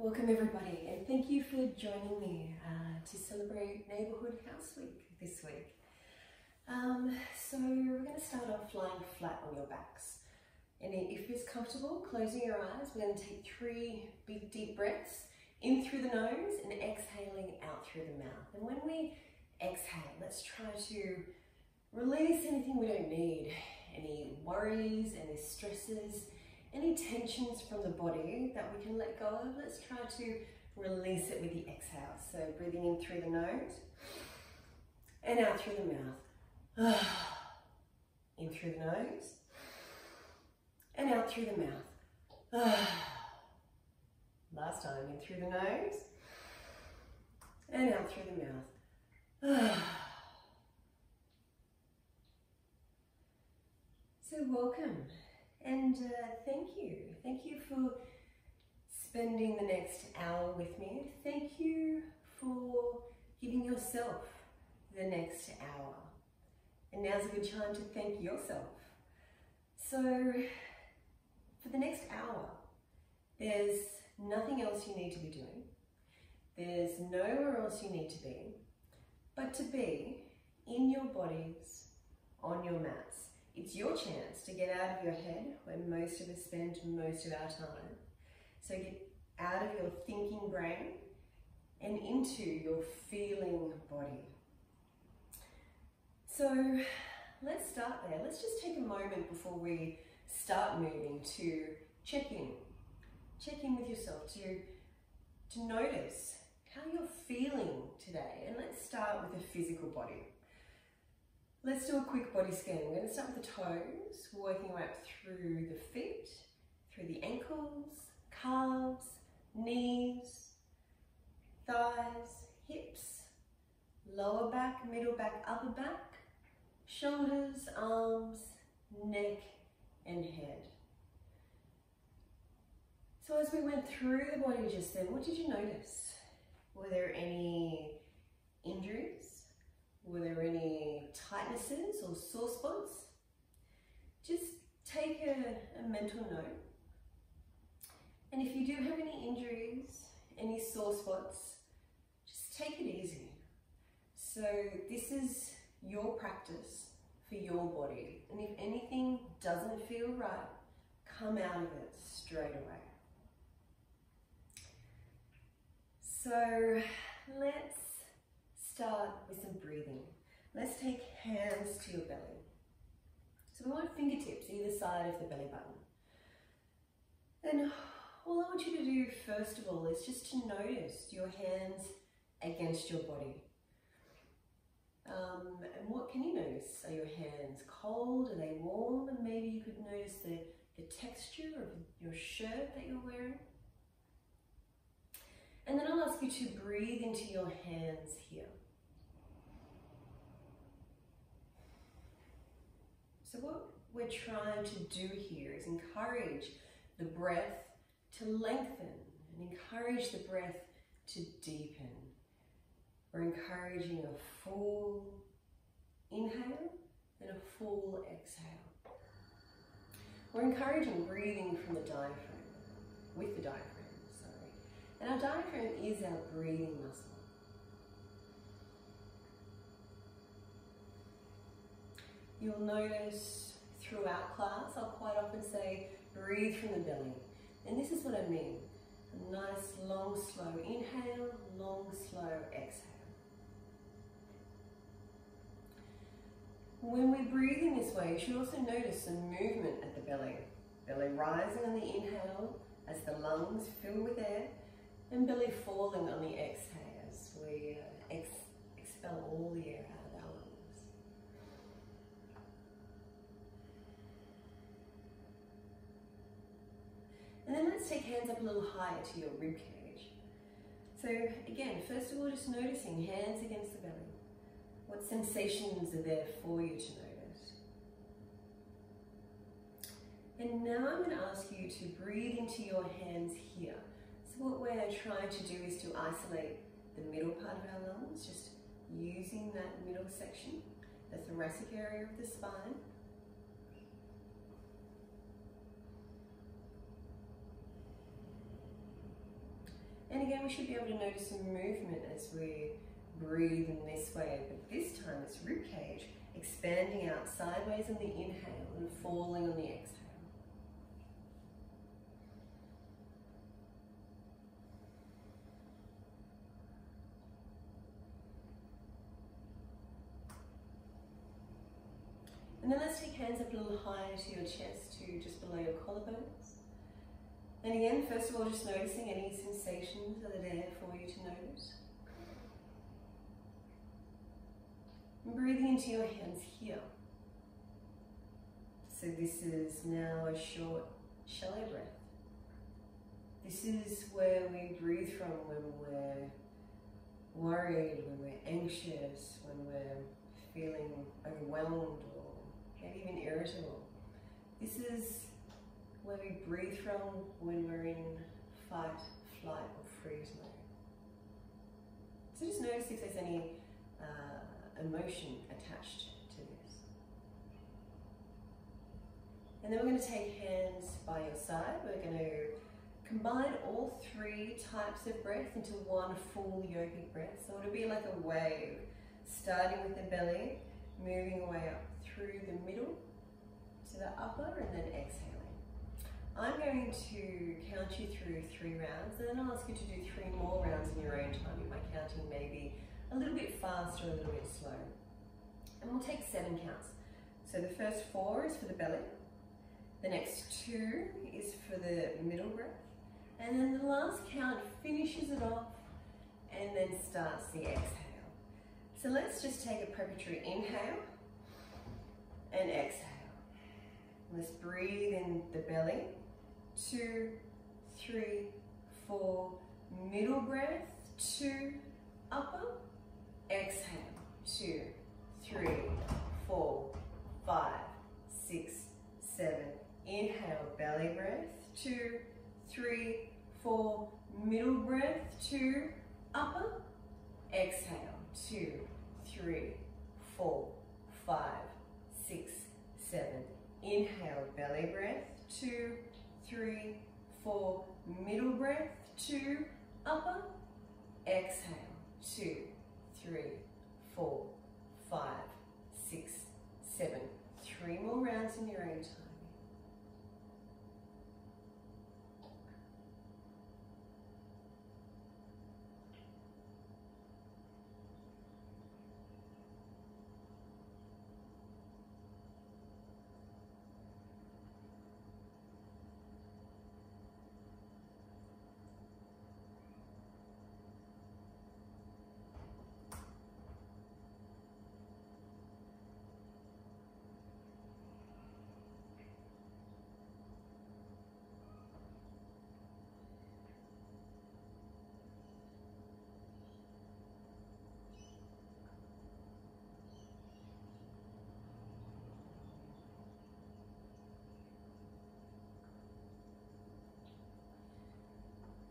Welcome everybody and thank you for joining me uh, to celebrate Neighbourhood House Week this week. Um, so we're going to start off lying flat on your backs. And if it's comfortable, closing your eyes, we're going to take three big deep breaths in through the nose and exhaling out through the mouth. And when we exhale, let's try to release anything we don't need, any worries, any stresses, any tensions from the body that we can let go of, let's try to release it with the exhale. So breathing in through the nose and out through the mouth. in through the nose and out through the mouth. Last time, in through the nose and out through the mouth. so welcome and uh, thank you. Thank you for spending the next hour with me. Thank you for giving yourself the next hour. And now's a good time to thank yourself. So for the next hour, there's nothing else you need to be doing. There's nowhere else you need to be, but to be in your bodies, on your mats. It's your chance to get out of your head where most of us spend most of our time. So get out of your thinking brain and into your feeling body. So let's start there. Let's just take a moment before we start moving to check in. Check in with yourself to, to notice how you're feeling today. And let's start with the physical body. Let's do a quick body scan. We're going to start with the toes, working right through the feet, through the ankles, calves, knees, thighs, hips, lower back, middle back, upper back, shoulders, arms, neck and head. So as we went through the body just then, what did you notice? Were there any injuries? Were there any tightnesses or sore spots? Just take a, a mental note. And if you do have any injuries, any sore spots, just take it easy. So this is your practice for your body. And if anything doesn't feel right, come out of it straight away. So let's start with some breathing. Let's take hands to your belly. So we want fingertips either side of the belly button. And all I want you to do first of all is just to notice your hands against your body. Um, and what can you notice? Are your hands cold? Are they warm? And maybe you could notice the, the texture of your shirt that you're wearing. And then I'll ask you to breathe into your hands here. So what we're trying to do here is encourage the breath to lengthen and encourage the breath to deepen. We're encouraging a full inhale and a full exhale. We're encouraging breathing from the diaphragm, with the diaphragm, sorry. And our diaphragm is our breathing muscle. You'll notice throughout class, I'll quite often say, breathe from the belly. And this is what I mean. A nice, long, slow inhale, long, slow exhale. When we breathe in this way, you should also notice some movement at the belly. Belly rising on the inhale as the lungs fill with air, and belly falling on the exhale as we uh, ex expel all the air out. And then let's take hands up a little higher to your rib cage. So again, first of all, just noticing hands against the belly. What sensations are there for you to notice? And now I'm going to ask you to breathe into your hands here. So what we're trying to do is to isolate the middle part of our lungs, just using that middle section, the thoracic area of the spine. Again, we should be able to notice some movement as we breathe in this way, but this time it's rib cage expanding out sideways on the inhale and falling on the exhale. And then let's take hands up a little higher to your chest to just below your collarbones. And again, first of all, just noticing any sensations that are there for you to notice. And breathing into your hands here. So this is now a short, shallow breath. This is where we breathe from when we're worried, when we're anxious, when we're feeling overwhelmed or maybe even irritable. This is where we breathe from when we're in fight, flight or freeze mode. So just notice if there's any uh, emotion attached to this. And then we're going to take hands by your side. We're going to combine all three types of breath into one full yogic breath. So it'll be like a wave, starting with the belly, moving away up through the middle to the upper and then exhaling. I'm going to count you through three rounds and then I'll ask you to do three more rounds in your own time. My counting may be a little bit faster, or a little bit slow. And we'll take seven counts. So the first four is for the belly. The next two is for the middle breath. And then the last count finishes it off and then starts the exhale. So let's just take a preparatory inhale and exhale. Let's breathe in the belly. Two, three, four. Middle breath. Two, upper. Exhale. Two, three, four, five, six, seven. Inhale, belly breath. Two, three, four. Middle breath. Two, upper. Exhale. Two, three, four, five, six, seven. Inhale, belly breath, two, three, four. Middle breath, two, upper. Exhale, two, three, four, five, six, seven. Three more rounds in your own time.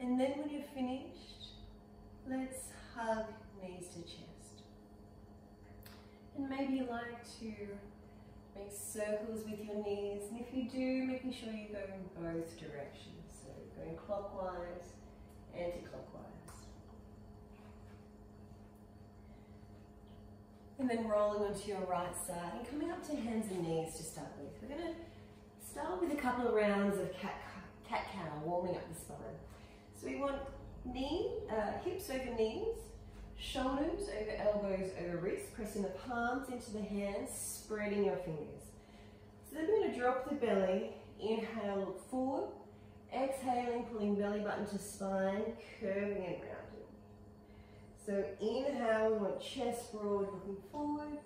And then when you're finished, let's hug knees to chest. And maybe you like to make circles with your knees. And if you do, making sure you go in both directions. So going clockwise, anti-clockwise. And then rolling onto your right side and coming up to hands and knees to start with. We're going to start with a couple of rounds of cat, cat cow, warming up the spine. So we want knee, uh, hips over knees, shoulders over elbows over wrists, pressing the palms into the hands, spreading your fingers. So then we're going to drop the belly, inhale, look forward, exhaling, pulling belly button to spine, curving and rounding. So inhale, we want chest broad, looking forward,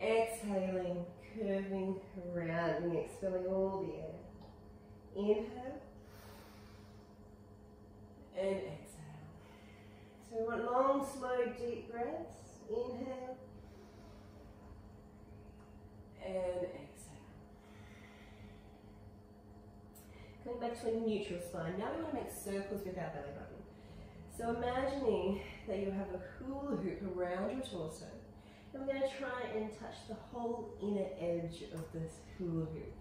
exhaling, curving, rounding, expelling all the air. Inhale, and exhale. So we want long, slow, deep breaths. Inhale and exhale. Coming back to a neutral spine. Now we want to make circles with our belly button. So imagining that you have a hula hoop around your torso. And we're going to try and touch the whole inner edge of this hula hoop.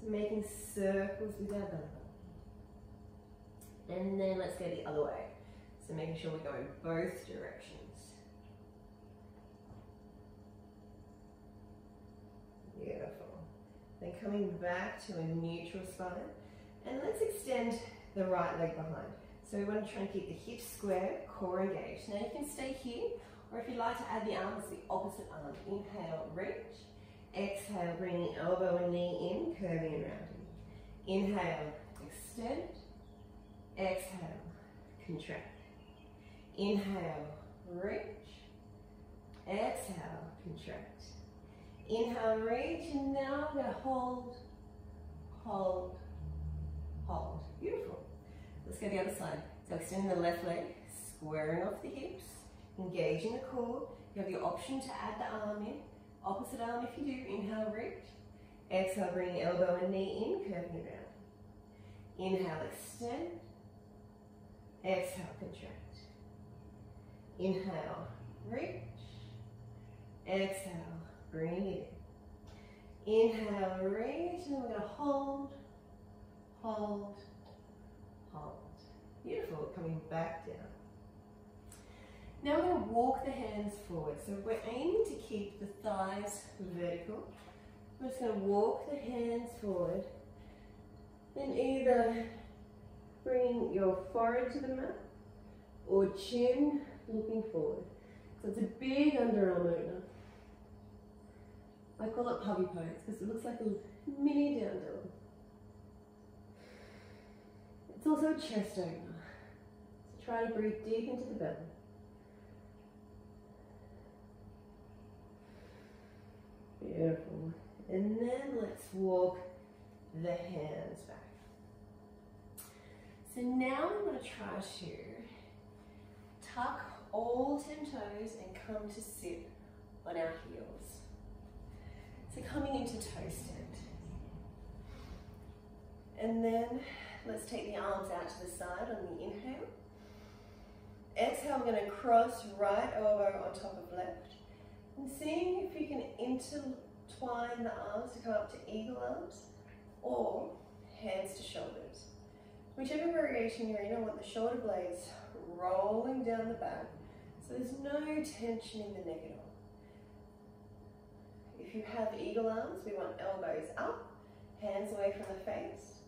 So making circles with our belly button. And then let's go the other way. So making sure we go in both directions. Beautiful. Then coming back to a neutral spine. And let's extend the right leg behind. So we want to try and keep the hips square, core engaged. Now you can stay here, or if you'd like to add the arms, the opposite arm. Inhale, reach. Exhale, bringing elbow and knee in, curving and rounding. Inhale, extend. Exhale, contract. Inhale, reach. Exhale, contract. Inhale, reach, and now going to hold, hold, hold. Beautiful. Let's go the other side. So extending the left leg, squaring off the hips, engaging the core. You have the option to add the arm in. Opposite arm if you do. Inhale, reach. Exhale, bring elbow and knee in, curving around. Inhale, extend. Exhale, contract. Inhale, reach. Exhale, bring it in. Inhale, reach, and we're going to hold, hold, hold. Beautiful, coming back down. Now we're going to walk the hands forward. So we're aiming to keep the thighs vertical. We're just going to walk the hands forward. Then either bring your forehead to the mat or chin looking forward. So it's a big underarm opener. I call it puppy pose because it looks like a mini down dog. It's also a chest opener. So try to breathe deep into the belly. Beautiful. And then let's walk the hands back. So now I'm going to try to tuck all 10 toes and come to sit on our heels. So coming into toe stand. And then let's take the arms out to the side on the inhale. Exhale, I'm going to cross right elbow on top of left. And seeing if you can intertwine the arms to come up to eagle arms or hands to shoulders. Whichever variation you're in, I want the shoulder blades rolling down the back so there's no tension in the neck at all. If you have eagle arms, we want elbows up, hands away from the face.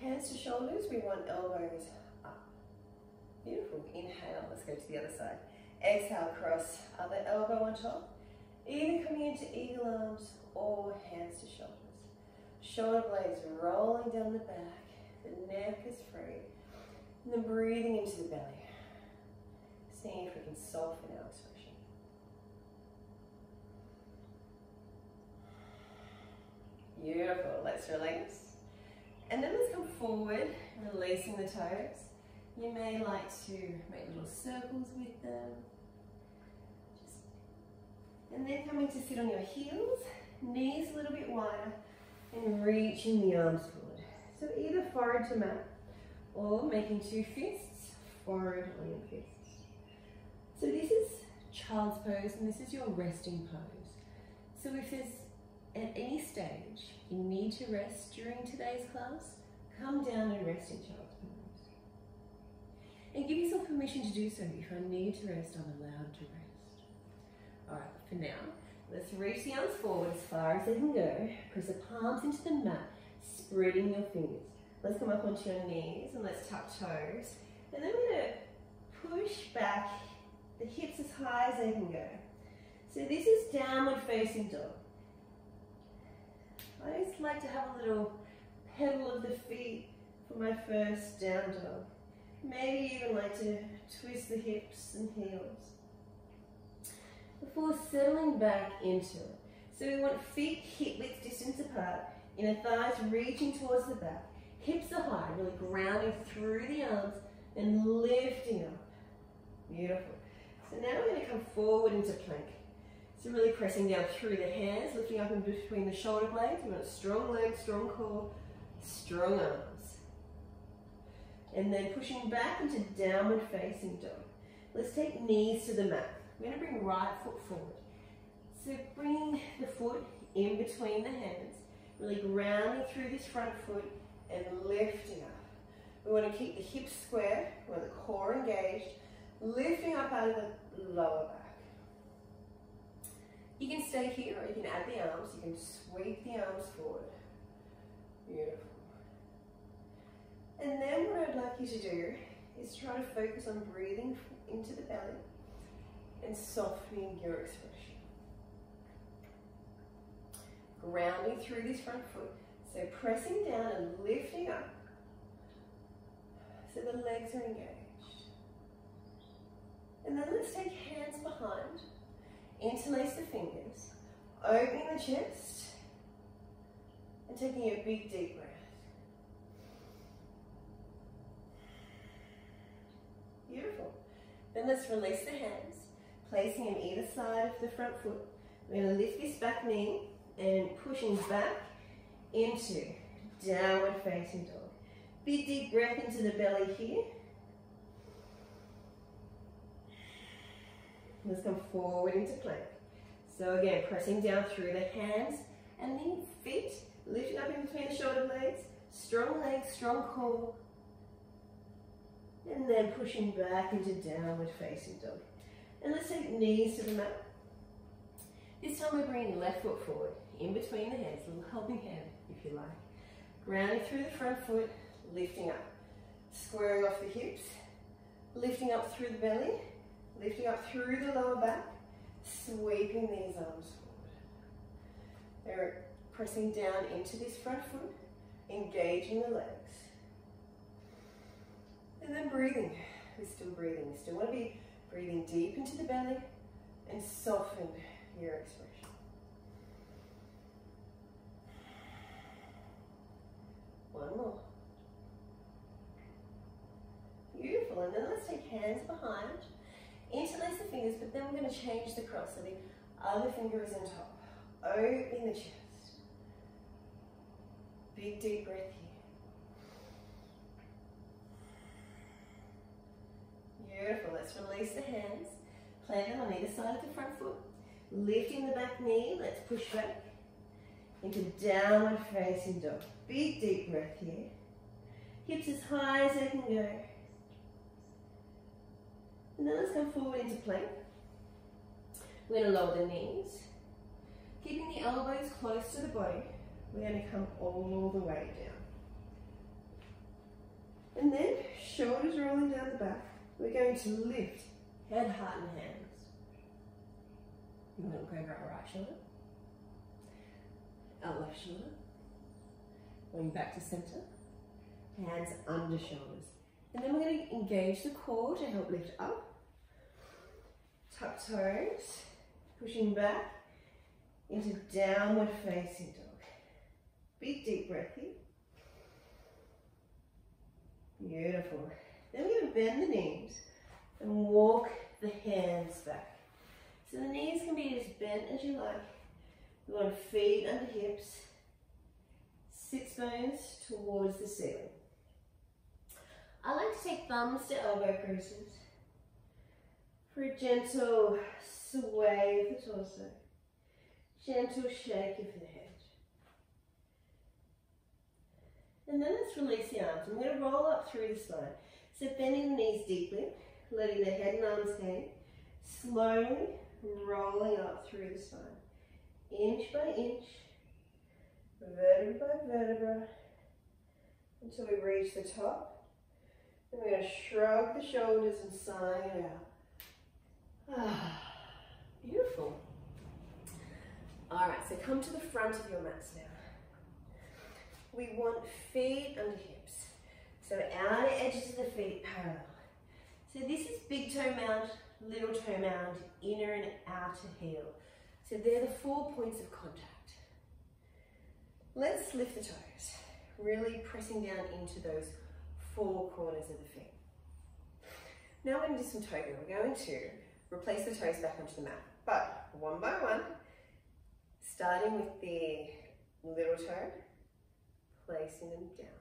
Hands to shoulders, we want elbows up. Beautiful. Inhale, let's go to the other side. Exhale, cross other elbow on top. Either coming into eagle arms or hands to shoulders. Shoulder blades rolling down the back. The neck is free. And then breathing into the belly. Seeing if we can soften our expression. Beautiful. Let's relax. And then let's come forward, releasing the toes. You may like to make little circles with them. Just, and then coming to sit on your heels, knees a little bit wider, and reaching the arms forward. So either forward to mat, or making two fists, forward on your fists. So this is child's pose, and this is your resting pose. So if there's at any stage you need to rest during today's class, come down and rest in child's pose. And give yourself permission to do so. If I need to rest, I'm allowed to rest. All right, for now, let's reach the arms forward as far as they can go. Press the palms into the mat, spreading your fingers. Let's come up onto your knees and let's tap toes. And then we're gonna push back the hips as high as they can go. So this is downward facing dog. I just like to have a little pedal of the feet for my first down dog. Maybe even like to twist the hips and heels. Before settling back into it. So we want feet hip width distance apart, inner thighs reaching towards the back. Hips are high, really grounding through the arms and lifting up. Beautiful. So now we're going to come forward into plank. So really pressing down through the hands, lifting up in between the shoulder blades. We want strong leg, strong core, strong arms. And then pushing back into downward facing dog. Let's take knees to the mat. We're going to bring right foot forward. So bringing the foot in between the hands, really grounding through this front foot and lifting up. We want to keep the hips square, we want the core engaged, lifting up out of the lower back. You can stay here or you can add the arms. You can sweep the arms forward. Beautiful. And then what I'd like you to do is try to focus on breathing into the belly and softening your expression. Grounding through this front foot. So pressing down and lifting up so the legs are engaged. And then let's take hands behind, interlace the fingers, opening the chest, and taking a big deep breath. Beautiful. Then let's release the hands, placing them either side of the front foot. We're going to lift this back knee and pushing back into downward facing dog. Big deep breath into the belly here. Let's come forward into plank. So again, pressing down through the hands and the feet, lifting up in between the shoulder blades, strong legs, strong core, and then pushing back into downward facing dog. And let's take knees to the mat. This time we're bringing the left foot forward, in between the hands, a little helping hand if you like. Grounding through the front foot, lifting up. Squaring off the hips, lifting up through the belly, lifting up through the lower back, sweeping these arms forward. They're pressing down into this front foot, engaging the legs. And then breathing. We're still breathing. We still want to be breathing deep into the belly and soften your expression. One more. Beautiful. And then let's take hands behind, interlace the fingers, but then we're going to change the cross. So the other finger is on top. Opening the chest. Big deep breath here. Beautiful. Let's release the hands. Plant them on either side of the front foot. Lifting the back knee. Let's push back into downward facing dog. Big deep breath here. Hips as high as they can go. And then let's come forward into plank. We're going to lower the knees. Keeping the elbows close to the body, we're going to come all the way down. And then, shoulders rolling down the back, we're going to lift head, heart and hands. You want to go over our right shoulder, our left shoulder, going back to center, hands under shoulders. And then we're going to engage the core to help lift up. Tuck toes, pushing back into downward facing dog. Big deep breath here. Beautiful. Then we're going to bend the knees and walk the hands back. So the knees can be as bent as you like. You want feet under hips, sits bones towards the ceiling. I like to take thumbs to elbow creases for a gentle sway of the torso, gentle shake of the head. And then let's release the arms. I'm going to roll up through the spine. So bending the knees deeply, letting the head and arms hang, slowly rolling up through the spine. Inch by inch, vertebra by vertebra, until we reach the top. And we're going to shrug the shoulders and sigh it out. Ah, beautiful. All right, so come to the front of your mats now. We want feet under hips. So outer edges of the feet parallel. So this is big toe mound, little toe mound, inner and outer heel. So they're the four points of contact. Let's lift the toes, really pressing down into those four corners of the feet. Now we're going to do some toga. We're going to replace the toes back onto the mat, but one by one, starting with the little toe, placing them down.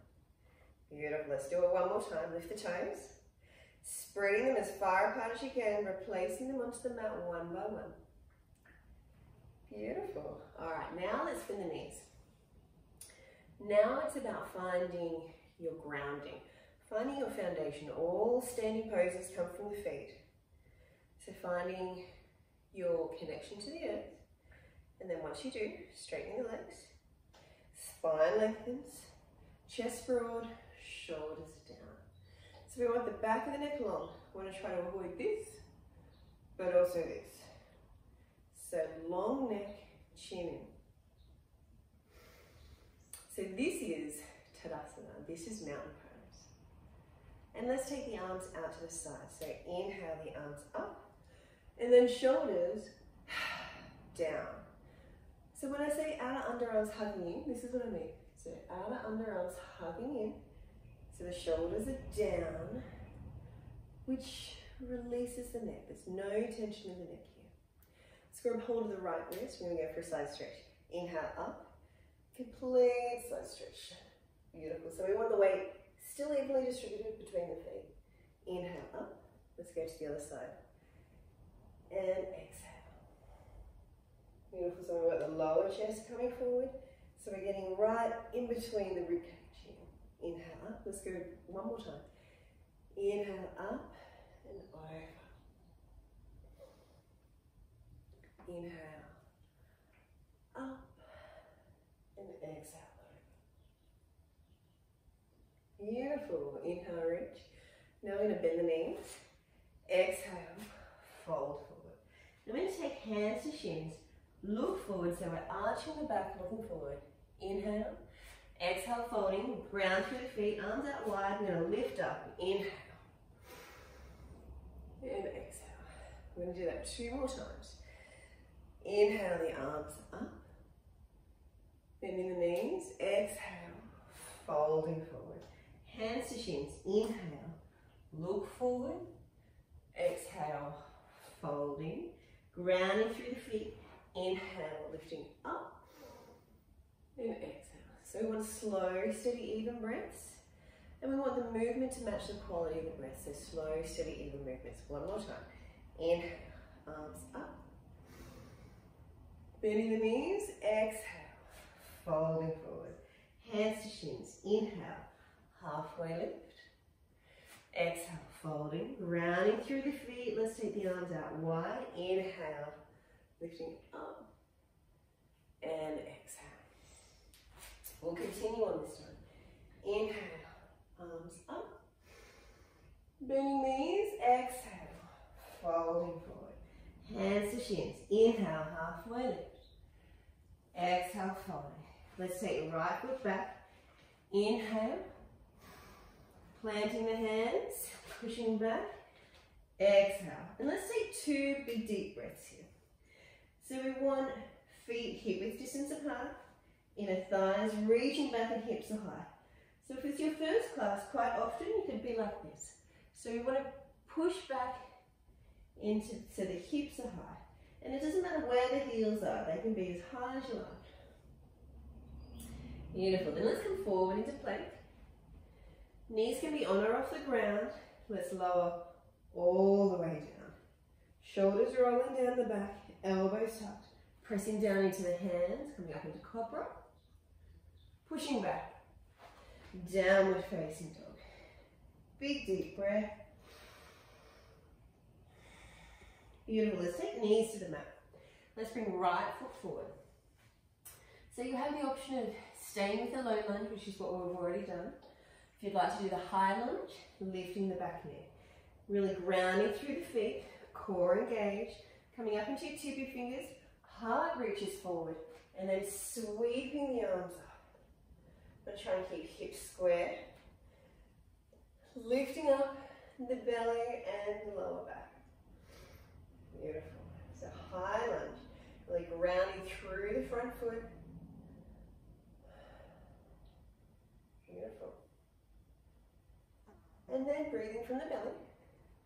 Beautiful. Let's do it one more time. Lift the toes, spreading them as far apart as you can, replacing them onto the mat one by one. Beautiful. All right, now let's bend the knees. Now it's about finding your grounding, Finding your foundation, all standing poses come from the feet. So finding your connection to the earth. And then once you do, straightening the legs, spine lengthens, chest broad, shoulders down. So we want the back of the neck long. We want to try to avoid this, but also this. So long neck, chin in. So this is Tadasana, this is mountain pose. And let's take the arms out to the side. So inhale the arms up, and then shoulders down. So when I say outer underarms hugging in, this is what I mean. So outer underarms hugging in. So the shoulders are down, which releases the neck. There's no tension in the neck here. Let's grab hold of the right wrist. We're going to go for a side stretch. Inhale up, complete side stretch. Beautiful. So we want the weight still evenly distributed between the feet. Inhale up. Let's go to the other side. And exhale. Beautiful. So we've got the lower chest coming forward. So we're getting right in between the rib cage here. Inhale up. Let's go one more time. Inhale up and over. Inhale up and exhale Inhale, reach. Now we're going to bend the knees. Exhale, fold forward. Now we're going to take hands to shins. Look forward, so we're arching the back, looking forward. Inhale. Exhale, folding. Ground through the feet, arms out wide. We're going to lift up. Inhale. And exhale. We're going to do that two more times. Inhale the arms up. Bending the knees. Exhale. Folding forward. Hands to shins. Inhale. Look forward. Exhale. Folding. Grounding through the feet. Inhale. Lifting up. And exhale. So we want slow, steady, even breaths. And we want the movement to match the quality of the breath. So slow, steady, even movements. One more time. Inhale. Arms up. Bending the knees, exhale, folding forward. Hands to shins, inhale, halfway lift. Exhale, folding, rounding through the feet. Let's take the arms out wide. Inhale, lifting up, and exhale. We'll continue on this one. Inhale, arms up. Bending knees, exhale, folding forward. Hands to shins, inhale, halfway lift. Exhale, folding. Let's take right foot back. Inhale. Planting the hands, pushing back. Exhale. And let's take two big deep breaths here. So we want feet hip width distance apart, inner thighs reaching back and hips are high. So if it's your first class, quite often you could be like this. So you want to push back into so the hips are high. And it doesn't matter where the heels are, they can be as high as you like. Beautiful. Then let's come forward into plank. Knees can be on or off the ground. Let's lower all the way down. Shoulders rolling down the back, elbows tucked. Pressing down into the hands, coming up into cobra. Pushing back. Downward facing dog. Big deep breath. Beautiful. Let's take knees to the mat. Let's bring right foot forward. So you have the option of staying with the low lunge, which is what we've already done. If you'd like to do the high lunge, lifting the back knee. Really grounding through the feet, core engaged, coming up into your tippy fingers, heart reaches forward, and then sweeping the arms up. I'm try and keep hips square. Lifting up the belly and the lower back. Beautiful. So high lunge, really grounding through the front foot. Beautiful. And then breathing from the belly,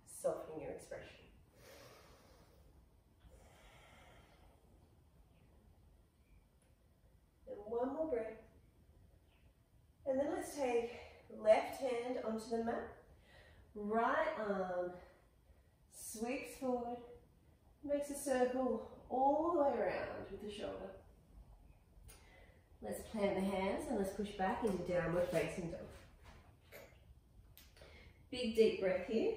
softening your expression. And one more breath. And then let's take left hand onto the mat, right arm sweeps forward, makes a circle all the way around with the shoulder. Let's plant the hands and let's push back into downward facing dog. Big deep breath here.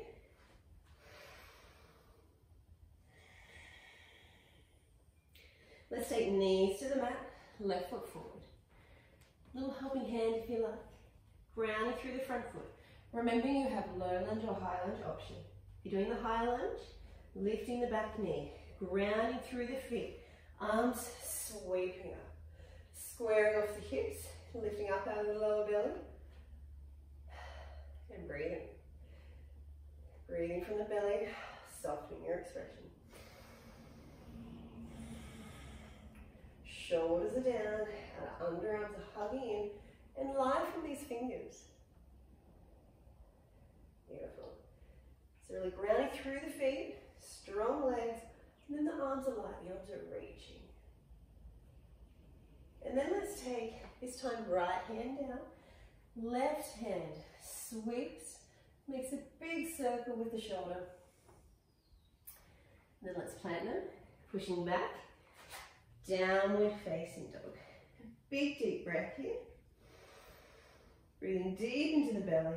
Let's take knees to the mat, left foot forward. Little helping hand if you like. Grounding through the front foot. Remembering you have low lunge or high lunge option. If you're doing the high lunge, lifting the back knee, grounding through the feet, arms sweeping up, squaring off the hips, lifting up out of the lower belly, and breathing. Breathing from the belly, softening your expression. Shoulders are down, our underarms are hugging in, and light from these fingers. Beautiful. So really grounding through the feet, strong legs, and then the arms are light, the arms are reaching. And then let's take, this time right hand down, left hand sweeps, makes a big circle with the shoulder. And then let's plant them, pushing back, downward facing dog. Big deep breath here. Breathing deep into the belly.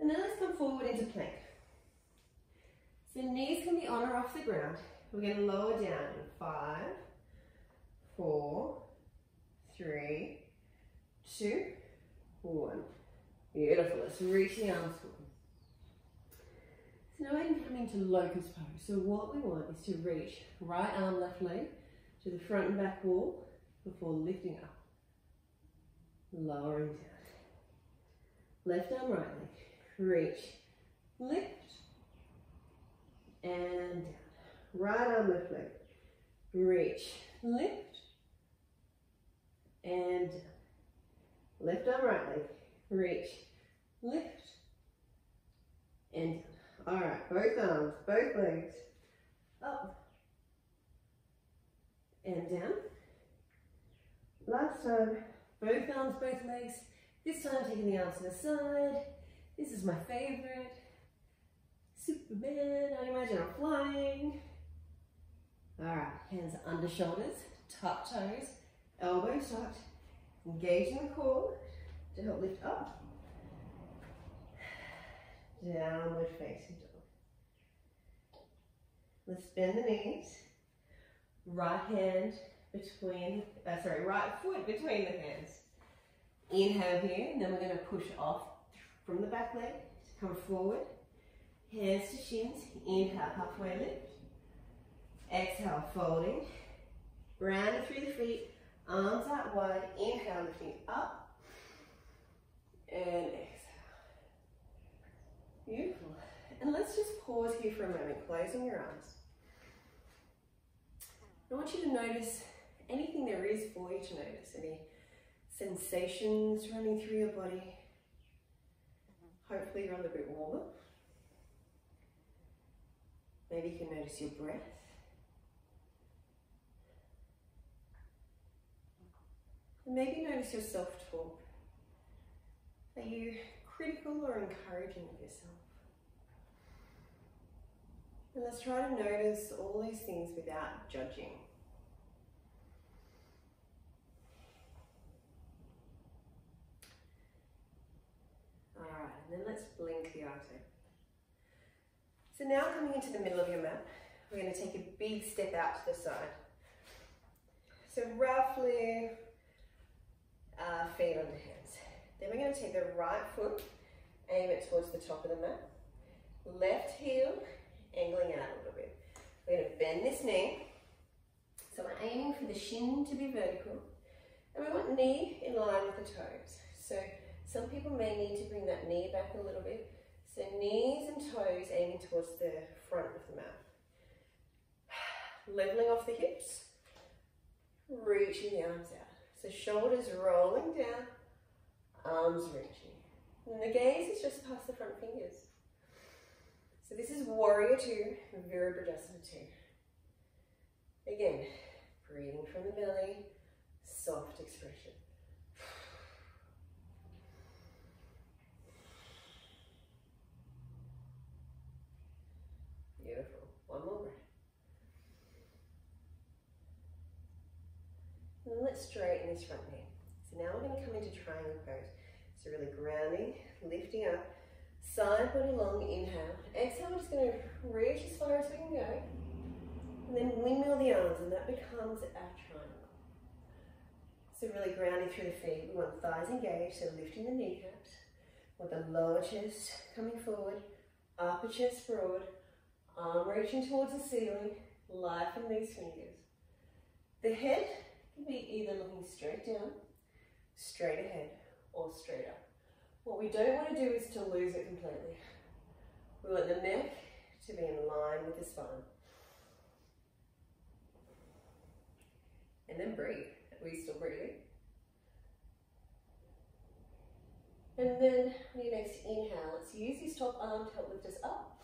And then let's come forward into plank. So knees can be on or off the ground. We're going to lower down in five, four, three, two, one. Beautiful. Let's reach the arms forward. So now I'm coming to locust pose. So what we want is to reach right arm, left leg to the front and back wall before lifting up. Lowering down. Left arm, right leg. Reach, lift, and down. Right arm, left leg. Reach, lift, and down. Left arm, right leg. Reach, lift, and. All right, both arms, both legs, up and down. Last time, both arms, both legs. This time taking the arms to the side. This is my favorite. Superman, I imagine I'm flying. All right, hands under shoulders, tuck toes, elbows tucked, engaging the core to help lift up downward facing dog. Let's bend the knees. Right hand between, uh, sorry, right foot between the hands. Inhale here, and then we're going to push off from the back leg to come forward. Hands to shins. Inhale, halfway lift. Exhale, folding. Rounding through the feet. Arms out wide. Inhale, lifting up. And exhale. Beautiful. And let's just pause here for a moment, closing your eyes. I want you to notice anything there is for you to notice, any sensations running through your body. Hopefully you're a little bit warmer. Maybe you can notice your breath. And maybe notice your self-talk. Are you critical or encouraging of yourself? And let's try to notice all these things without judging. Alright, and then let's blink the eyes. So now coming into the middle of your mat, we're going to take a big step out to the side. So roughly uh, feet the hands. Then we're going to take the right foot, aim it towards the top of the mat. Left heel angling out a little bit. We're going to bend this knee. So we're aiming for the shin to be vertical. And we want knee in line with the toes. So some people may need to bring that knee back a little bit. So knees and toes aiming towards the front of the mat. Leveling off the hips. Reaching the arms out. So shoulders rolling down, arms reaching. And the gaze is just past the front fingers. So this is Warrior Two, Virabhadrasana Two. Again, breathing from the belly, soft expression. Beautiful. One more breath. And let's straighten this front knee. So now we're going to come into triangle pose. Really grounding, lifting up, Side body long, inhale. Exhale, we're just going to reach as far as we can go. And then windmill the arms, and that becomes our triangle. So really grounding through the feet. We want thighs engaged, so lifting the kneecaps. With the lower chest coming forward, upper chest broad, arm reaching towards the ceiling, life in these fingers. The head can be either looking straight down, straight ahead, or straight up. What we don't want to do is to lose it completely. We want the neck to be in line with the spine. And then breathe. Are we still breathing? And then on your next inhale, let's use this top arm to help lift us up.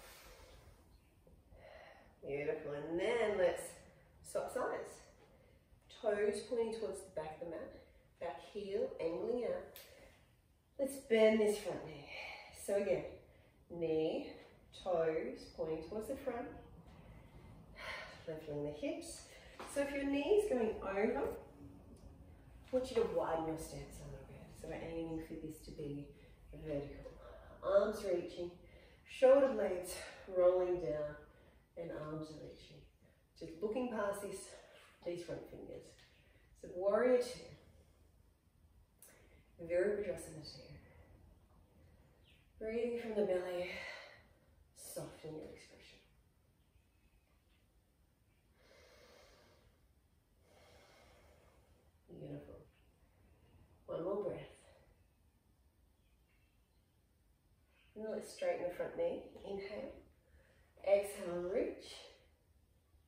Beautiful. And then let's swap sides. Toes pointing towards the back of the mat. Back heel angling out. Let's bend this front knee. So again, knee, toes pointing towards the front. Lifting the hips. So if your knee is going over, I want you to widen your stance a little bit. So we're aiming for this to be vertical. Arms reaching, shoulder blades rolling down, and arms reaching. Just looking past this, these front fingers. So warrior two. Virabhadrasana two. Breathing from the belly, soften your expression. Beautiful. One more breath. And let's straighten the front knee. Inhale. Exhale, reach.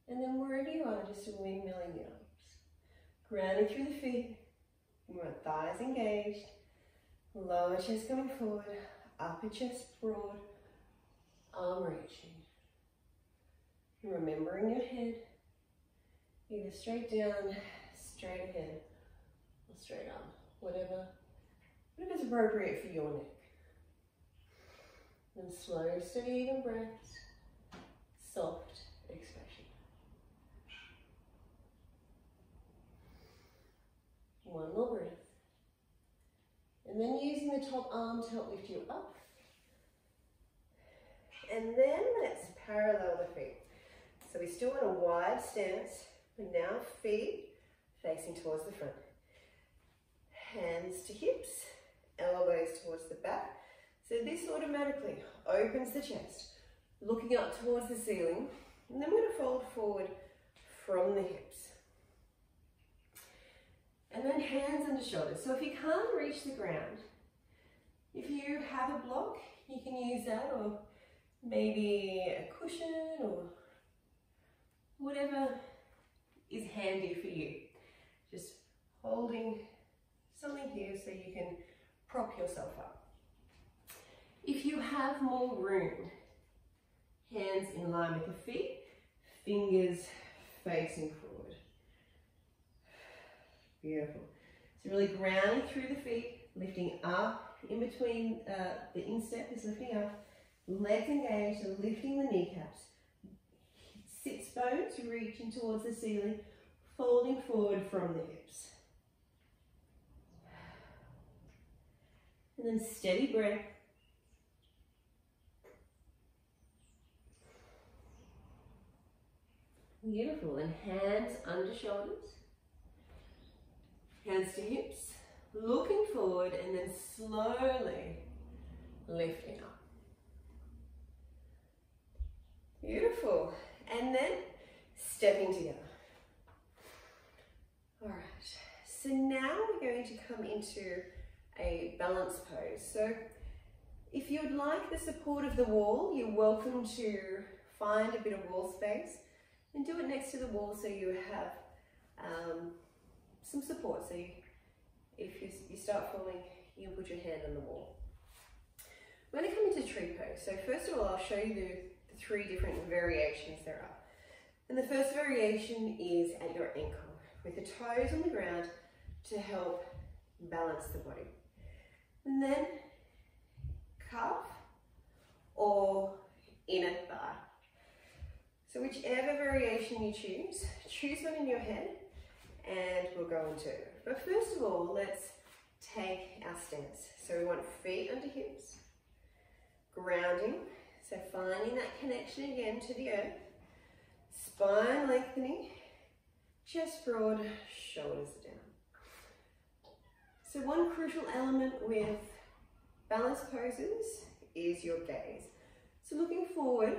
And then wherever you are, just windmilling the arms. Grounding through the feet. We want thighs engaged. Lower chest coming forward. Upper chest broad. Arm reaching. Remembering your head. Either straight down, straight ahead, or straight up. Whatever, whatever's appropriate for your neck. And slow, steady, even breaths. Soft expression. One more breath. And then using the top arm to help lift you up. And then let's parallel the feet. So we still want a wide stance, but now feet facing towards the front. Hands to hips, elbows towards the back. So this automatically opens the chest, looking up towards the ceiling. And then we're going to fold forward from the hips. And then hands under shoulders. So if you can't reach the ground, if you have a block, you can use that or maybe a cushion or whatever is handy for you. Just holding something here so you can prop yourself up. If you have more room, hands in line with the feet, fingers facing forward. Beautiful. So really grounding through the feet, lifting up in between, uh, the instep is lifting up, legs engaged lifting the kneecaps. Sits bones reaching towards the ceiling, folding forward from the hips. And then steady breath. Beautiful. And hands under shoulders. Hands to hips. Looking forward and then slowly lifting up. Beautiful. And then stepping together. All right. So now we're going to come into a balance pose. So if you'd like the support of the wall, you're welcome to find a bit of wall space and do it next to the wall so you have um, some support. So you, if you, you start falling, you can put your hand on the wall. We're going to come into tree pose. So first of all, I'll show you the, the three different variations there are. And the first variation is at your ankle with the toes on the ground to help balance the body. And then calf or inner thigh. So whichever variation you choose, choose one in your head and we'll go into. But first of all, let's take our stance. So we want feet under hips, grounding. So finding that connection again to the earth. Spine lengthening, chest broad, shoulders down. So one crucial element with balance poses is your gaze. So looking forward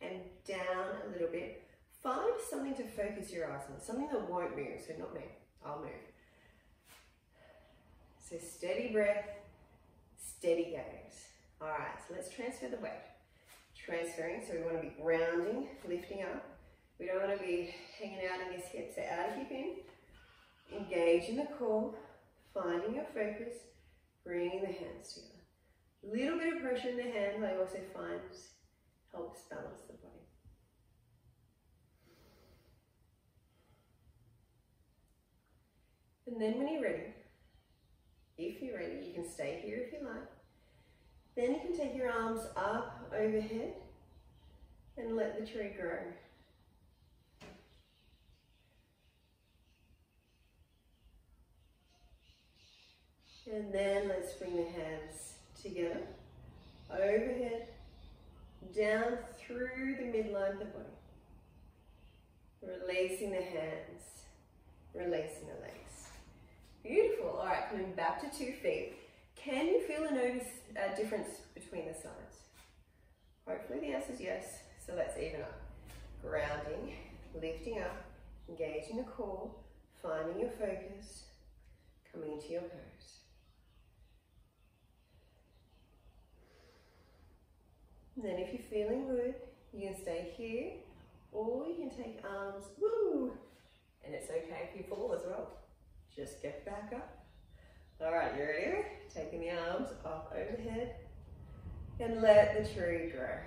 and down a little bit, find something to focus your eyes on, something that won't move, so not me, I'll move. So steady breath, steady gaze. All right, so let's transfer the weight. Transferring, so we want to be grounding, lifting up. We don't want to be hanging out in this hip, so outer hip in. Engage in the core, finding your focus, bringing the hands together. Little bit of pressure in the hands I also find helps balance the body. And then when you're ready, if you're ready, you can stay here if you like. Then you can take your arms up overhead and let the tree grow. And then let's bring the hands together, overhead, down through the midline of the body. Releasing the hands, releasing the legs. Beautiful. All right, coming back to two feet. Can you feel a notice a difference between the sides? Hopefully the answer is yes. So let's even up. Grounding, lifting up, engaging the core, finding your focus, coming into your pose. And then if you're feeling good, you can stay here or you can take arms, woo, and it's okay if you fall as well. Just get back up. All right, you ready? Taking the arms up overhead and let the tree grow.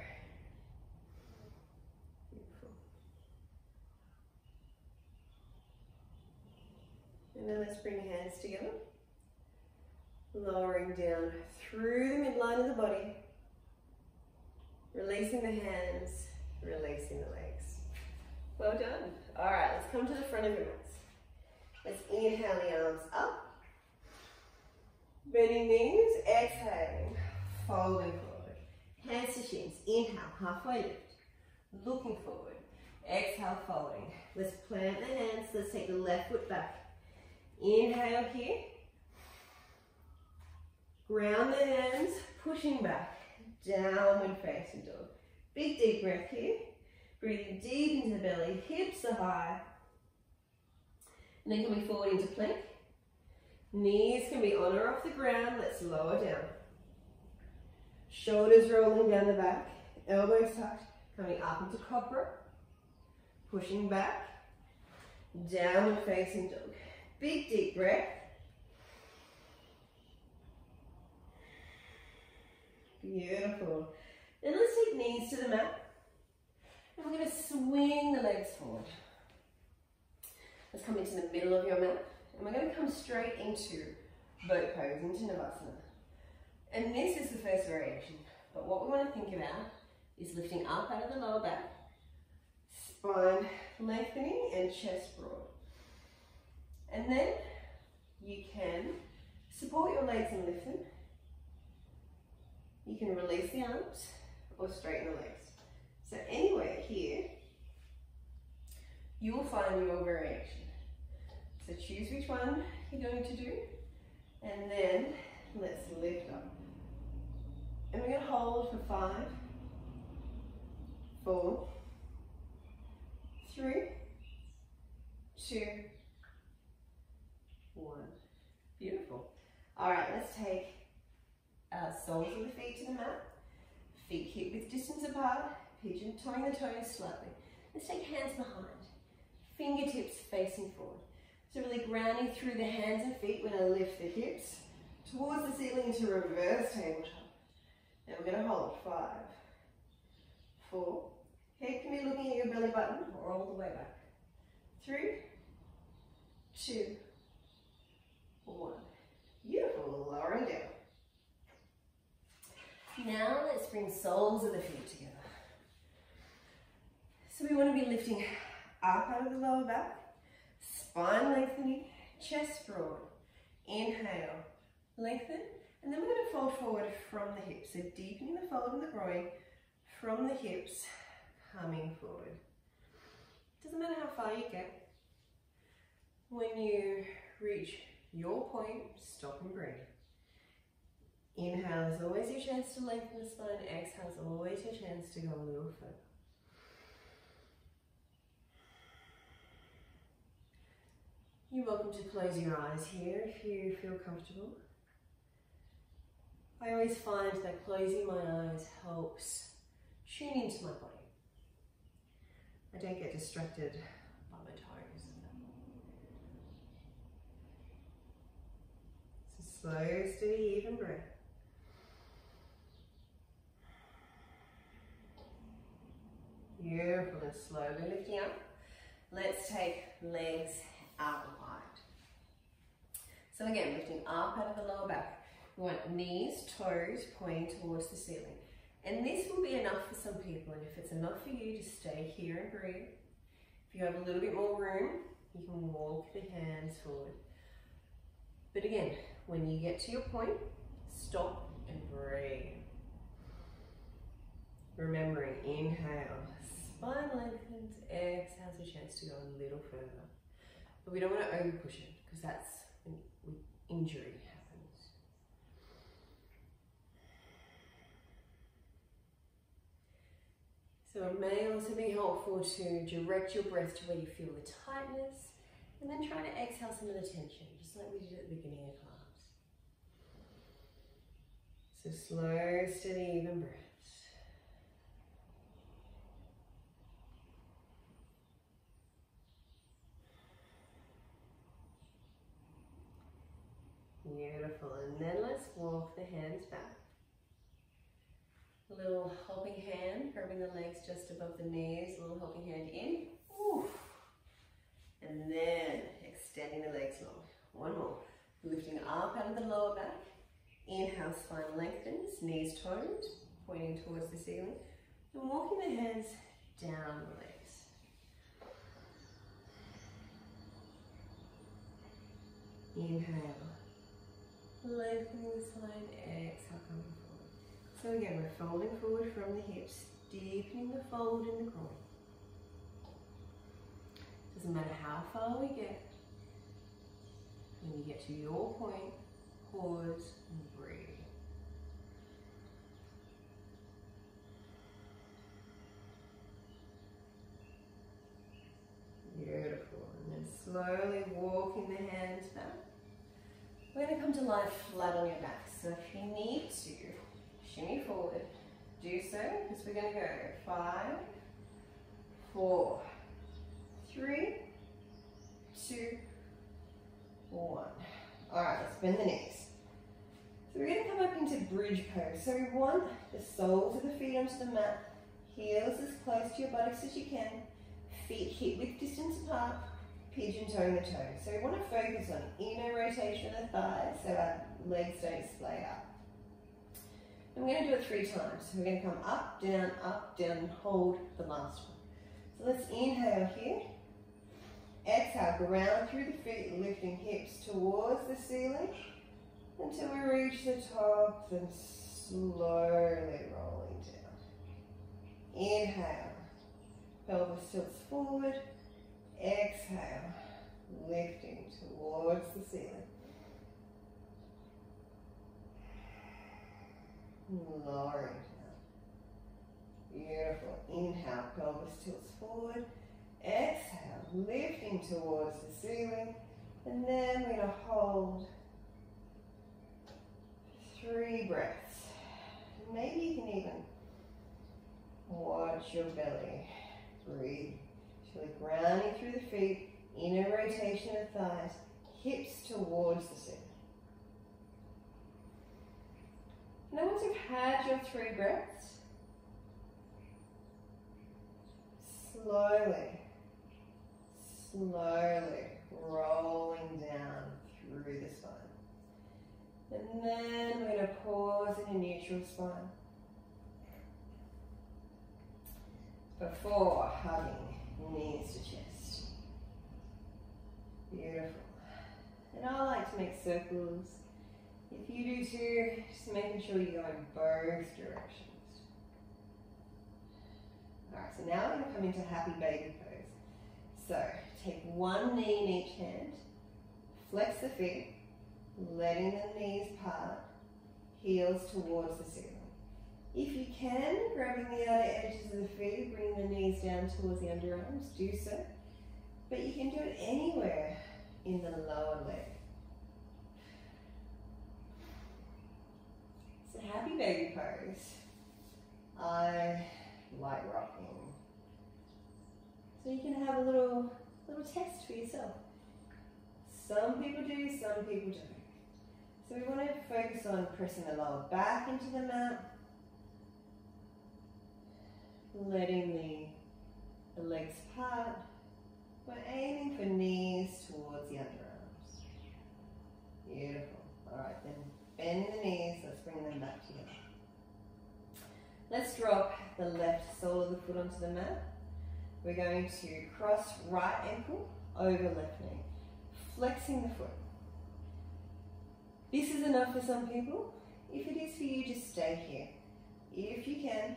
And then let's bring hands together. Lowering down through the midline of the body Releasing the hands, releasing the legs. Well done. All right, let's come to the front of your mats. Let's inhale the arms up. Bending knees, exhaling, folding forward. Hands to shins, inhale, halfway lift. Looking forward, exhale, folding. Let's plant the hands, let's take the left foot back. Inhale here. Ground the hands, pushing back downward facing dog. Big deep breath here. Breathing deep into the belly, hips are high. And then coming forward into plank. Knees can be on or off the ground. Let's lower down. Shoulders rolling down the back. Elbows tucked. Coming up into cobra. Pushing back. Downward facing dog. Big deep breath. Beautiful. Then let's take knees to the mat. And we're going to swing the legs forward. Let's come into the middle of your mat. And we're going to come straight into boat pose, into Navasana. And this is the first variation. But what we want to think about is lifting up out of the lower back, spine lengthening and chest broad. And then you can support your legs and lift them you can release the arms or straighten the legs. So anywhere here, you will find your variation. So choose which one you're going to do, and then let's lift up. And we're going to hold for five, four, three, two, one. Beautiful. All right, let's take uh, soles of the feet to the mat, feet hip width distance apart, pigeon toeing the toes slightly. Let's take hands behind, fingertips facing forward. So really grounding through the hands and feet when I lift the hips towards the ceiling to reverse tabletop. Now we're going to hold five, four, head can be looking at your belly button or all the way back. Three, two, one. Beautiful, lowering down. Now let's bring soles of the feet together. So we want to be lifting up out of the lower back, spine lengthening, chest broad. Inhale, lengthen, And then we're going to fold forward from the hips. So deepening the fold in the groin from the hips, coming forward. Doesn't matter how far you get. When you reach your point, stop and breathe. Inhale is always your chance to lengthen the spine. Exhale is always your chance to go a little further. You're welcome to close your eyes here if you feel comfortable. I always find that closing my eyes helps tune into my body. I don't get distracted by my toes. So slow, steady, even breath. Beautiful and slowly lifting up. Let's take legs out wide. So again, lifting up out of the lower back. We want knees, toes pointing towards the ceiling. And this will be enough for some people. And if it's enough for you, to stay here and breathe. If you have a little bit more room, you can walk the hands forward. But again, when you get to your point, stop and breathe. Remembering, inhale, spine lengthens, exhale a chance to go a little further. But we don't want to over push it because that's when injury happens. So it may also be helpful to direct your breath to where you feel the tightness and then try to exhale some of the tension, just like we did at the beginning of class. So slow, steady, even breath. Beautiful. And then let's walk the hands back. A little helping hand, grabbing the legs just above the knees, a little helping hand in. Oof. And then extending the legs long. One more. Lifting up out of the lower back. Inhale, spine lengthens, knees toes, pointing towards the ceiling. And walking the hands down the legs. Inhale. Lengthening the spine, exhale, coming forward. So again, we're folding forward from the hips, deepening the fold in the groin. Doesn't matter how far we get, when you get to your point, pause and breathe. Beautiful. And then slowly walking the hands back. We're going to come to lie flat on your back. So if you need to, shimmy forward. Do so, because we're going to go five, four, three, two, one. All right, let's bend the knees. So we're going to come up into bridge pose. So we want the soles of the feet onto the mat, heels as close to your buttocks as you can, feet hip width distance apart, pigeon toeing the toes. So we want to focus on inner rotation of the thighs so our legs don't splay. And we're going to do it three times. We're going to come up, down, up, down, and hold the last one. So let's inhale here. Exhale, ground through the feet, lifting hips towards the ceiling until we reach the top, then slowly rolling down. Inhale, pelvis tilts forward, Exhale, lifting towards the ceiling. Lowering down. Beautiful. Inhale, pelvis tilts forward. Exhale, lifting towards the ceiling. And then we're going to hold three breaths. Maybe you can even watch your belly breathe grounding through the feet, inner rotation of thighs, hips towards the center. Now once you've had your three breaths, slowly, slowly rolling down through the spine. And then we're going to pause in a neutral spine. Before hugging knees to chest. Beautiful. And I like to make circles. If you do too, just making sure you go in both directions. Alright, so now we're going to come into happy baby pose. So, take one knee in each hand, flex the feet, letting the knees part, heels towards the ceiling. If you can, grabbing the outer edges of the feet, bring the knees down towards the underarms, do so. But you can do it anywhere in the lower leg. So happy baby pose. I like rocking. So you can have a little, little test for yourself. Some people do, some people don't. So we want to focus on pressing the lower back into the mat, letting the, the legs part. We're aiming for knees towards the underarms. Beautiful. All right, then bend the knees. Let's bring them back together. Let's drop the left sole of the foot onto the mat. We're going to cross right ankle over left knee, flexing the foot. This is enough for some people. If it is for you, just stay here. If you can,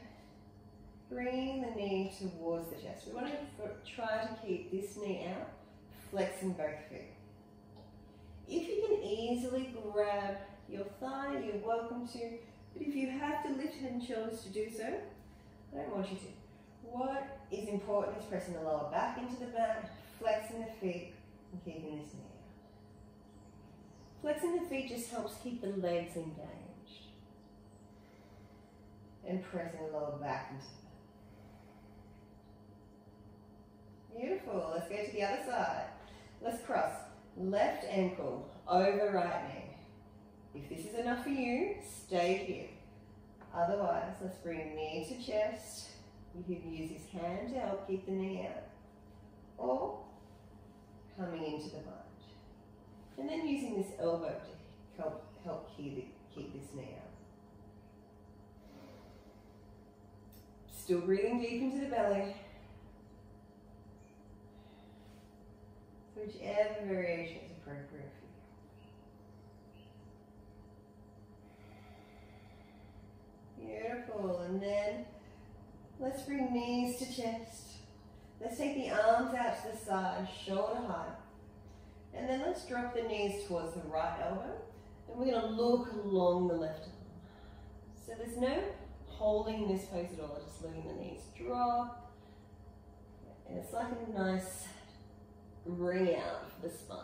bring the knee towards the chest. We want to try to keep this knee out, flexing both feet. If you can easily grab your thigh, you're welcome to, but if you have to lift head and shoulders to do so, I don't want you to. What is important is pressing the lower back into the mat, flexing the feet, and keeping this knee out. Flexing the feet just helps keep the legs engaged. And pressing the lower back into the mat. Beautiful. Let's go to the other side. Let's cross left ankle over right knee. If this is enough for you, stay here. Otherwise, let's bring knee to chest. You can use his hand to help keep the knee out. Or coming into the lunge. And then using this elbow to help, help keep, keep this knee out. Still breathing deep into the belly. Whichever variation is appropriate for you. Beautiful. And then let's bring knees to chest. Let's take the arms out to the side, shoulder height. And then let's drop the knees towards the right elbow. And we're going to look along the left arm. So there's no holding this pose at all, just letting the knees drop. And it's like a nice ring out the spine.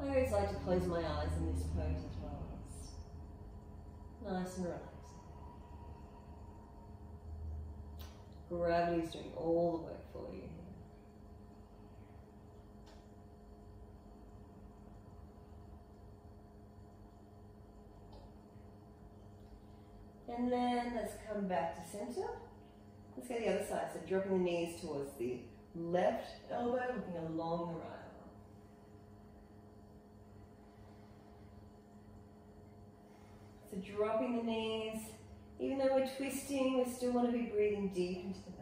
I always like to close my eyes in this pose as well. It's nice and relaxing. Gravity's doing all the work for you. And then let's come back to center. Let's go the other side. So dropping the knees towards the left elbow, looking along the right arm. So dropping the knees. Even though we're twisting, we still want to be breathing deep into the belly.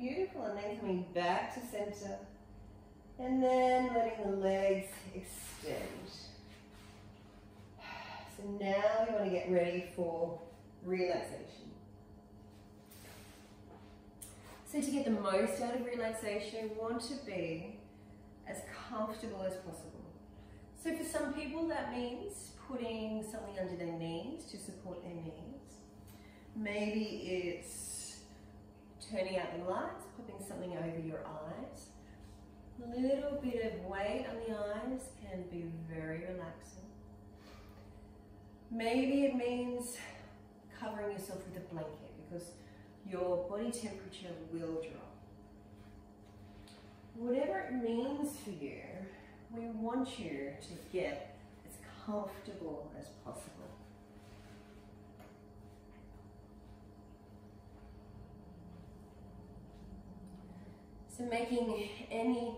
Beautiful, and then coming back to center. And then letting the legs extend. So now we want to get ready for relaxation. So to get the most out of relaxation, want to be as comfortable as possible. So for some people that means putting something under their knees to support their knees. Maybe it's turning out the lights, popping something over your eyes. A little bit of weight on the eyes can be very relaxing. Maybe it means covering yourself with a blanket because your body temperature will drop. Whatever it means for you, we want you to get as comfortable as possible. So making any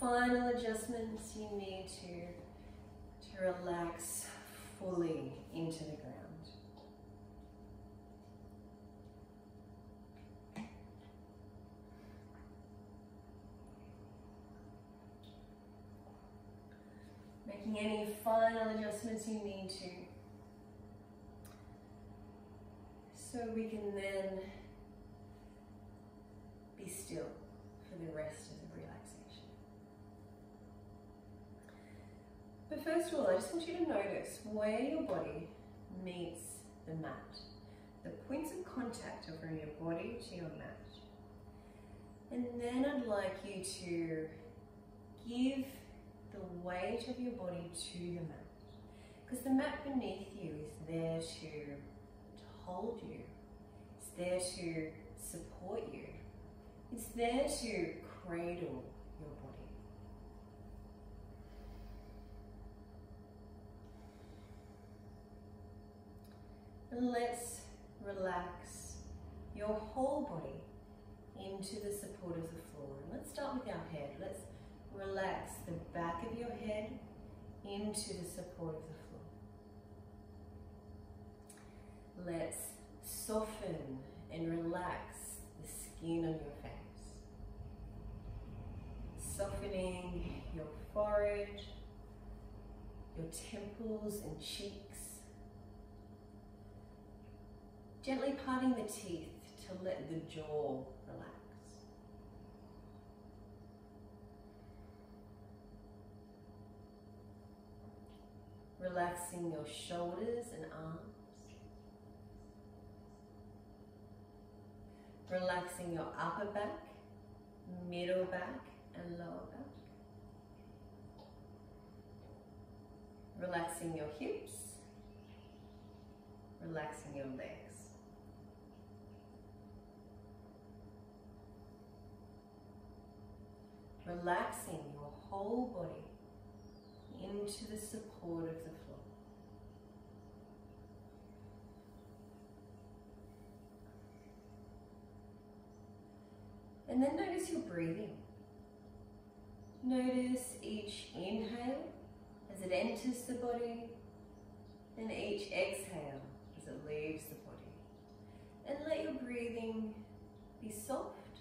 final adjustments you need to, to relax fully into the ground. Making any final adjustments you need to. So we can then be still the rest the relaxation. But first of all, I just want you to notice where your body meets the mat. The points of contact are from your body to your mat. And then I'd like you to give the weight of your body to the mat. Because the mat beneath you is there to hold you. It's there to support you. It's there to cradle your body. And let's relax your whole body into the support of the floor. And let's start with our head. Let's relax the back of your head into the support of the floor. Let's soften and relax the skin on your face. Softening your forehead, your temples and cheeks. Gently parting the teeth to let the jaw relax. Relaxing your shoulders and arms. Relaxing your upper back, middle back and lower back. Relaxing your hips. Relaxing your legs. Relaxing your whole body into the support of the floor. And then notice your breathing. Notice each inhale as it enters the body and each exhale as it leaves the body. And let your breathing be soft,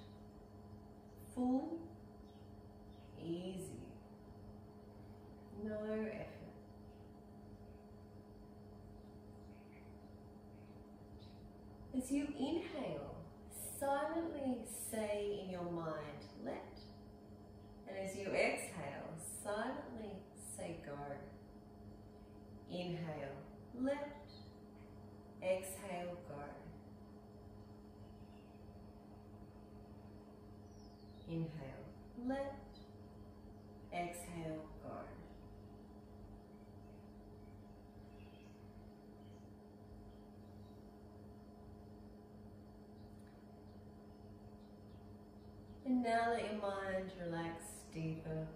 full, easy no effort. As you inhale, silently say in your mind, as you exhale, silently say go. Inhale, lift. Exhale, go. Inhale, lift. Exhale, go. And now let your mind relax deeper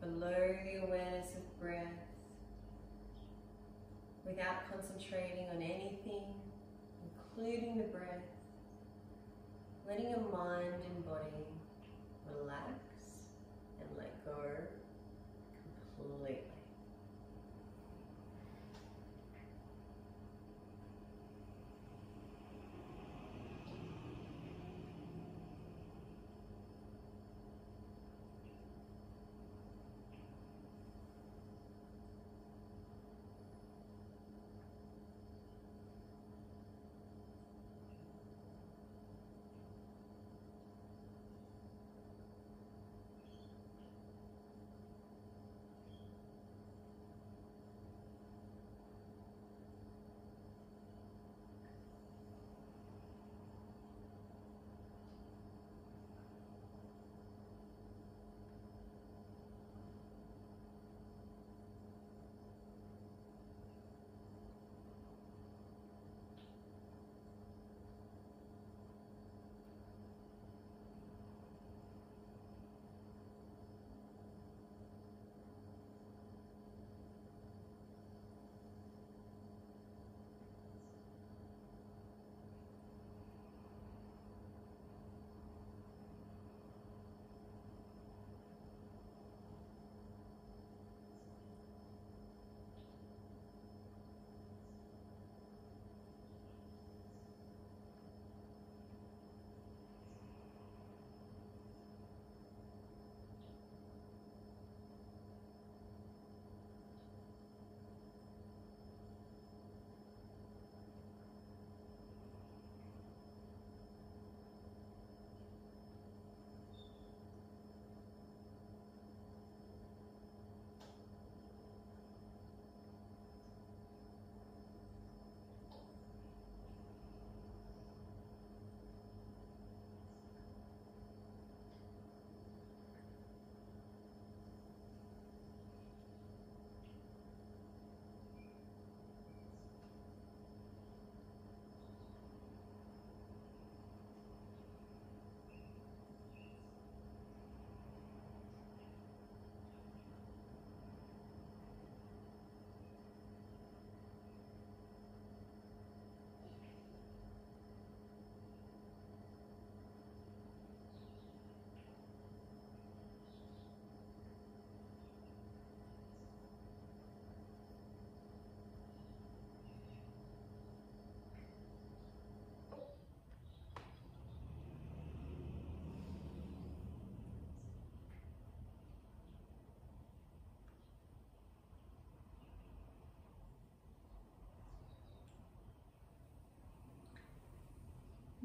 below the awareness of breath without concentrating on anything, including the breath, letting your mind and body relax and let go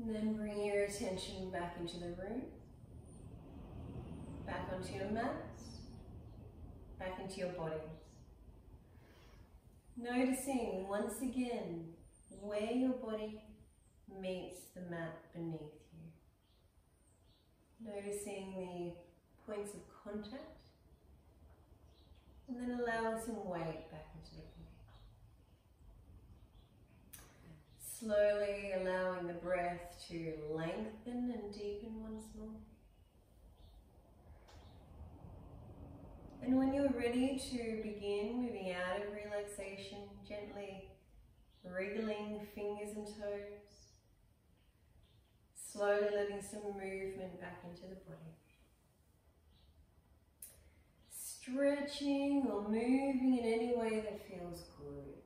And then bring your attention back into the room, back onto your mats, back into your bodies. Noticing once again where your body meets the mat beneath you. Noticing the points of contact and then allowing some weight back into the body. Slowly allowing the breath to lengthen and deepen once more. And when you're ready to begin moving out of relaxation, gently wriggling fingers and toes, slowly letting some movement back into the body. Stretching or moving in any way that feels good.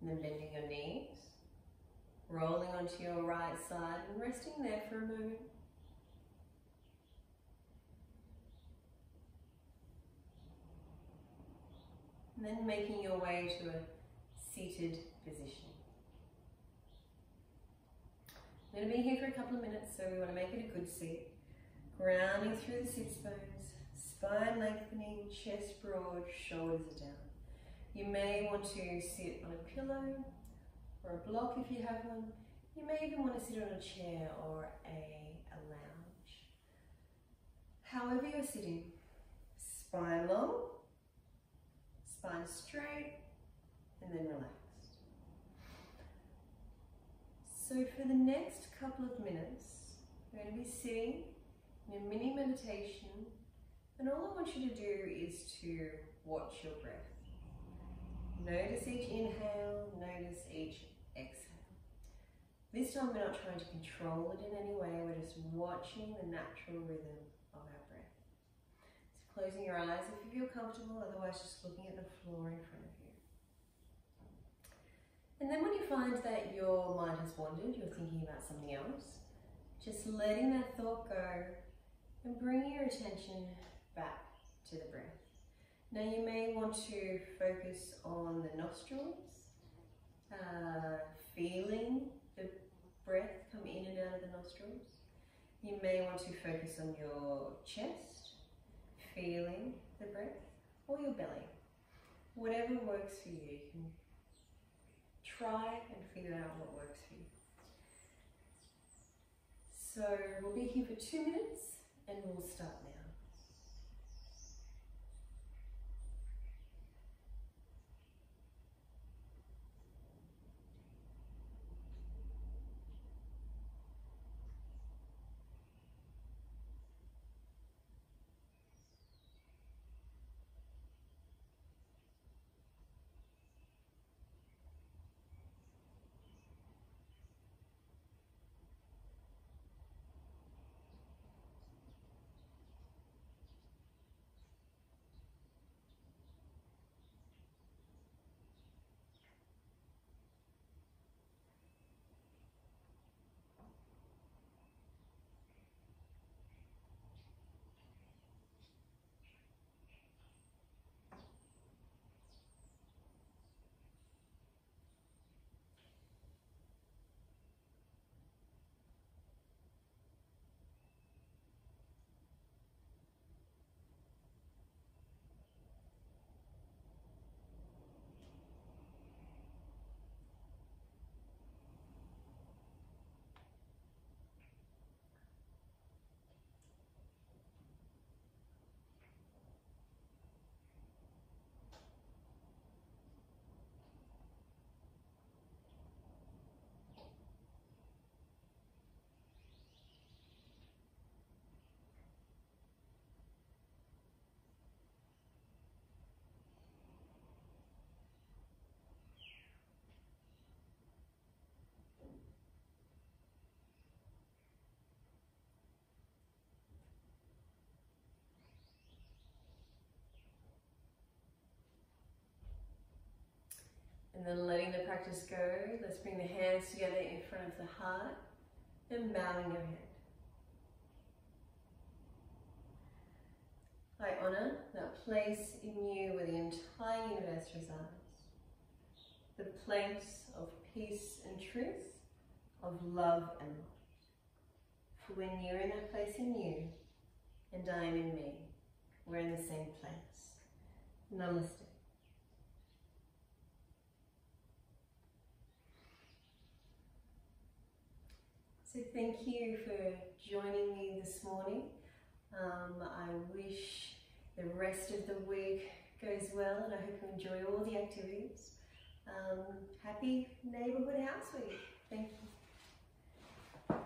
And then bending your knees, rolling onto your right side and resting there for a moment. And then making your way to a seated position. I'm going to be here for a couple of minutes, so we want to make it a good seat. Grounding through the sits bones, spine lengthening, chest broad, shoulders are down. You may want to sit on a pillow or a block if you have one. You may even want to sit on a chair or a, a lounge. However you're sitting, spine long, spine straight, and then relaxed. So for the next couple of minutes, we're going to be sitting in a mini meditation, and all I want you to do is to watch your breath. Notice each inhale, notice each exhale. This time we're not trying to control it in any way, we're just watching the natural rhythm of our breath. So closing your eyes if you feel comfortable, otherwise just looking at the floor in front of you. And then when you find that your mind has wandered, you're thinking about something else, just letting that thought go and bringing your attention back to the breath. Now you may want to focus on the nostrils, uh, feeling the breath come in and out of the nostrils. You may want to focus on your chest, feeling the breath or your belly. Whatever works for you, you can try and figure out what works for you. So we'll be here for two minutes and we'll start now. And then letting the practice go, let's bring the hands together in front of the heart and bowing your head. I honour that place in you where the entire universe resides, the place of peace and truth, of love and light. For when you're in that place in you and I am in me, we're in the same place. Namaste. So thank you for joining me this morning. Um, I wish the rest of the week goes well and I hope you enjoy all the activities. Um, happy Neighbourhood House Week. Thank you.